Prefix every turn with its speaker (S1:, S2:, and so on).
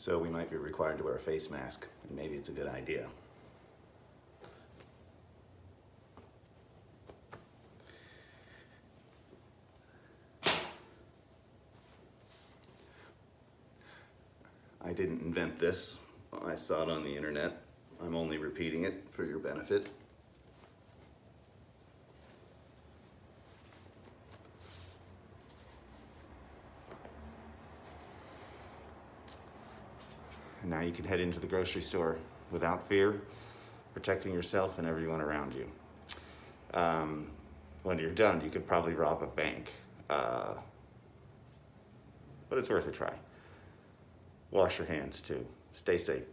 S1: So we might be required to wear a face mask, and maybe it's a good idea. I didn't invent this. I saw it on the internet. I'm only repeating it for your benefit. And now you can head into the grocery store without fear, protecting yourself and everyone around you. Um, when you're done, you could probably rob a bank. Uh, but it's worth a try. Wash your hands too. Stay safe.